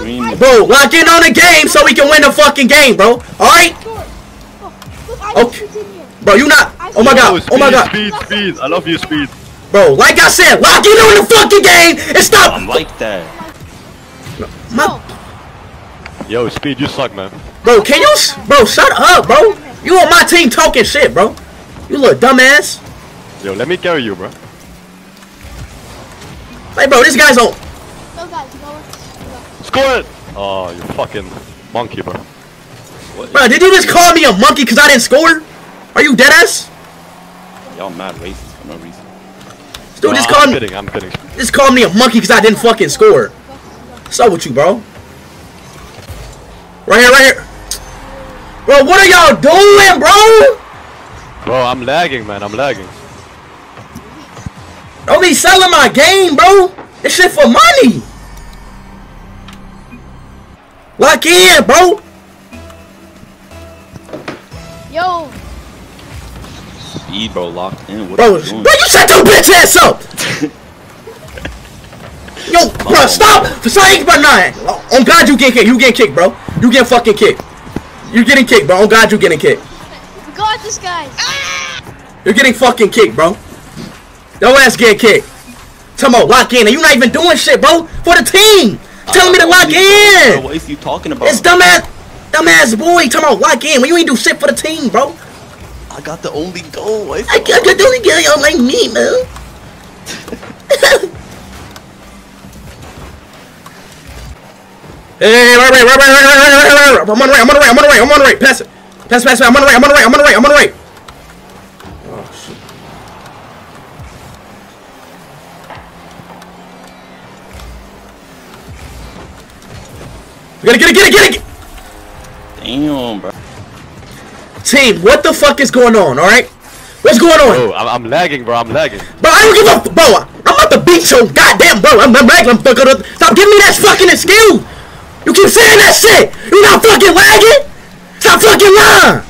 screaming. Bro, lock in on the game so we can win the fucking game, bro. Alright? Okay. Bro, you not. Oh, oh, oh my god. Oh my god. Speed, speed. I love you, speed. Bro, like I said, lock in on the fucking game and stop. I'm like that. My, Yo, speed, you suck, man. bro, can you. Bro, shut up, bro. You on my team talking shit, bro. You little dumbass. Yo, let me carry you, bro. Hey, bro, this guy's on. Go guys, go. Score it! Oh, you fucking monkey, bro. What? Bro, did you just call me a monkey because I didn't score? Are you dead ass? Y'all mad racist for no reason. This dude No, just I'm called me. kidding, I'm kidding. Just called me a monkey because I didn't fucking score. What's up with you, bro? Right here, right here. Bro, what are y'all doing, bro? Bro, I'm lagging, man. I'm lagging. Don't be selling my game, bro. This shit for money. Lock in, bro. Yo, Speed, bro, locked in. What Bro, bro, you doing? you shut your bitch ass up. Yo, bro, oh. stop. For Sorry, bro, nah. On God, you get kicked. You get kicked, bro. You get fucking kicked. You're getting kicked, bro. On God, you getting kicked. we got this guy. You're getting fucking kicked, bro. Your ass get kicked. Come on, lock in. And you not even doing shit, bro. For the team. Telling me to lock in. what is you talking about? It's dumbass, dumbass boy. Talking about lock in when you ain't do shit for the team, bro. I got the only goal. Is I can't the only girl y'all like me, man. Hey, right, right, right, right, right, right, right, right, right. I'm on the right, I'm on the right, I'm on the right, I'm on the right. Pass it. Pass, pass, pass. I'm on the right, I'm on the right, I'm on the right, I'm on the right. Get it, get it, get it. Damn, bro. Team, what the fuck is going on, alright? What's going on? Bro, I'm, I'm lagging, bro. I'm lagging. Bro, I don't give a f- bro. I'm about to beat your goddamn bro. I'm, I'm lagging. I'm fucking. up. Stop giving me that fucking excuse. You keep saying that shit. You not fucking lagging. Stop fucking lying.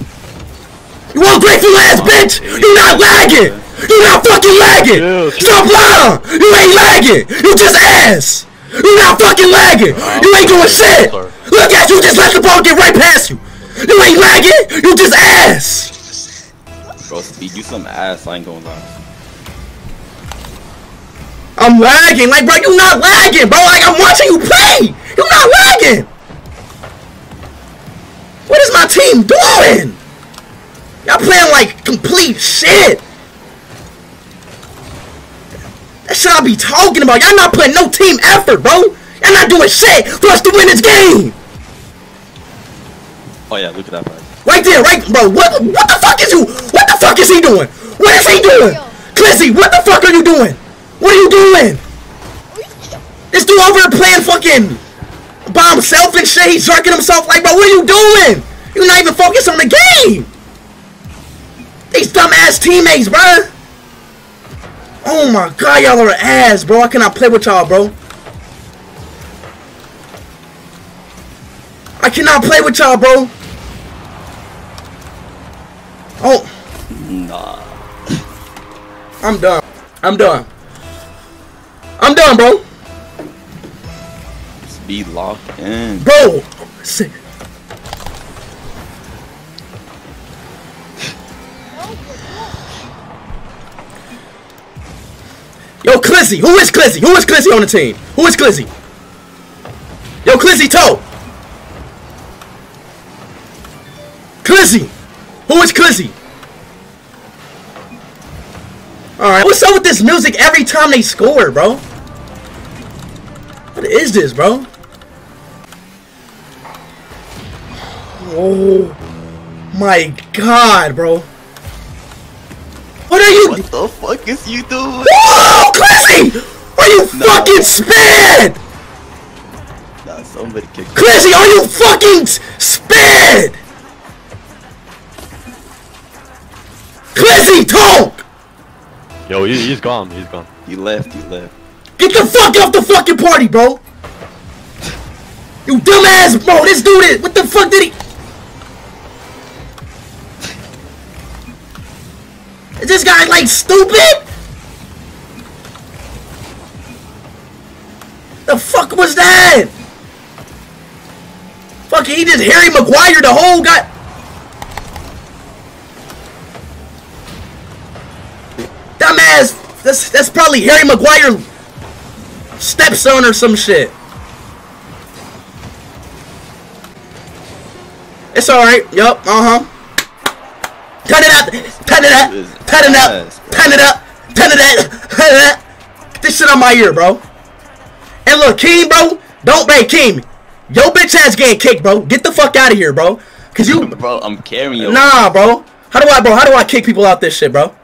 You ungrateful ass oh, bitch. You not lagging. You not fucking lagging. Chill, Stop lying. You ain't lagging. You just ass. You not fucking lagging. You ain't doing shit. sorry. Look at you. Just let the ball get right past you. You ain't lagging. You just ass. Bro, speed, you some ass. I ain't gonna lie. I'm lagging, like bro, you not lagging, bro. Like I'm watching you play. You not lagging. What is my team doing? Y'all playing like complete shit. That shit I be talking about. Y'all not putting no team effort, bro. Y'all not doing shit for us to win this game. Oh yeah, look at that. Right there, right, bro. What, what the fuck is you? What the fuck is he doing? What is he doing? Clizzy, what the fuck are you doing? What are you doing? This dude over here playing fucking by himself and shit. He's jerking himself like, bro, what are you doing? You're not even focused on the game. These dumbass teammates, bro. Oh my god, y'all are ass, bro. I cannot play with y'all, bro. I cannot play with y'all, bro. Oh, Nah. I'm done. I'm done. I'm done, bro. Speed locked in. Bro. Sit. Yo, Clizzy. Who is Clizzy? Who is Clizzy on the team? Who is Clizzy? Yo, Clizzy Toe. Clizzy. Who is Clizzy? Alright, what's up with this music every time they score, bro? What is this, bro? Oh my god, bro. What are you What the fuck is you doing? Whoa, Clizzy! Are you No. fucking sped? Nah, somebody kicked. Clizzy, are you fucking sped? Clizzy, talk! Yo, he, he's gone. He's gone. He left. He left. Get the fuck off the fucking party, bro! You dumbass, bro! This dude is. What the fuck did he. Is this guy like stupid? The fuck was that? Fucking, he just Harry Maguire the whole guy. That's that's probably Harry Maguire stepson or some shit. It's alright. Yup. Uh huh. Turn it up. Turn it up. Turn it up. Turn it up. Turn it up. Turn it up. Get this shit on my ear, bro. And look, Keem, bro. Don't bang Keem. Yo bitch ass getting kicked, bro. Get the fuck out of here, bro. Cause you bro, I'm carrying you. Nah, bro. How do I, bro? How do I kick people out this shit, bro?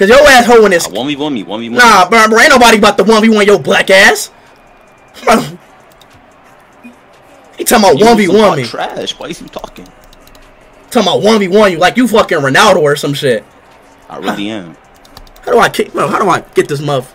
Cause your ass holding this. Uh, one v one me, one v one. Nah, bro, bro. Ain't nobody about the one v one your black ass. Bro. He talking about one v one me. Trash. Why is you talking? Talking about one v one you like you fucking Ronaldo or some shit. I really am. How do I kick? Bro, how do I get this muff?